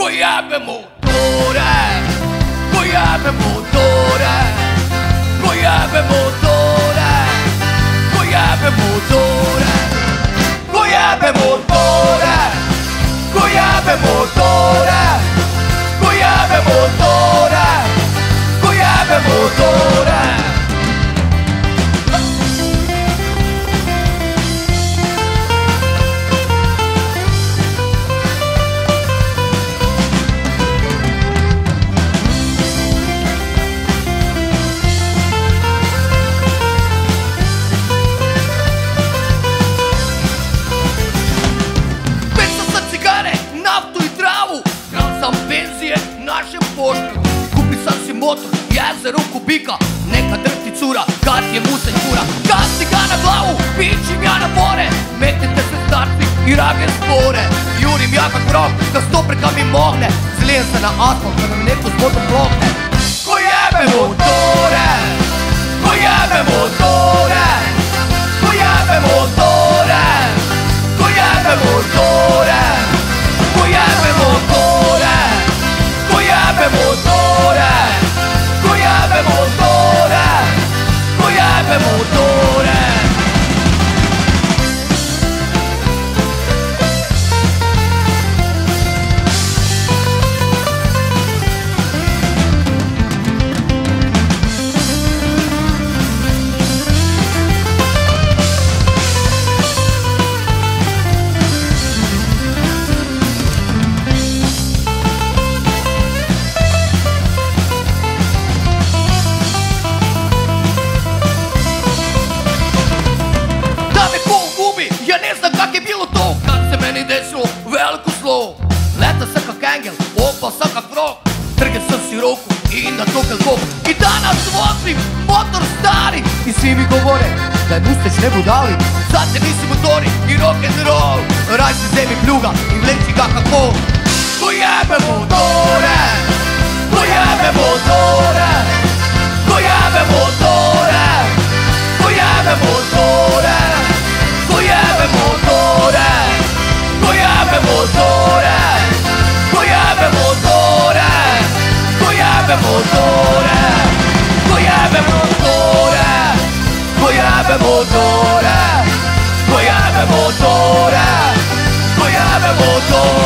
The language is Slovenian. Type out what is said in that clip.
Goiaba motora, goiaba motora, goiaba motora, goiaba motora, goiaba motora, goiaba motora, goiaba motora, si motor, jezero kubika Neka drti cura, kad je musanj kura Kad si ga na glavu, pićim ja na more Metnite se starci i rage spore. Jurim ja kak rok, da stopreka mi mogne. Zlijem se na asfalt, da nam neko s vodom blokne. Ko jebe motore, ko Si ruku i na topel kop I danas vozim motor stari. I svi mi govore da je Mustać ne budali. Sad se nisi motori i rock'n'roll Raj se zemi pljuga i vleči ga kak vol Ko jebe motore, ko jebe motore motore, pojebę motore, pojebę motore, pojebę motore, pojebę motore.